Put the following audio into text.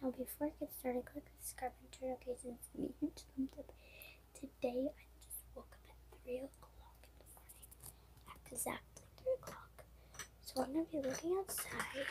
Now before I get started, click the subscribe and turn notifications and a huge thumbs up. Today I just woke up at 3 o'clock in the morning. At exactly 3 o'clock. So I'm gonna be looking outside.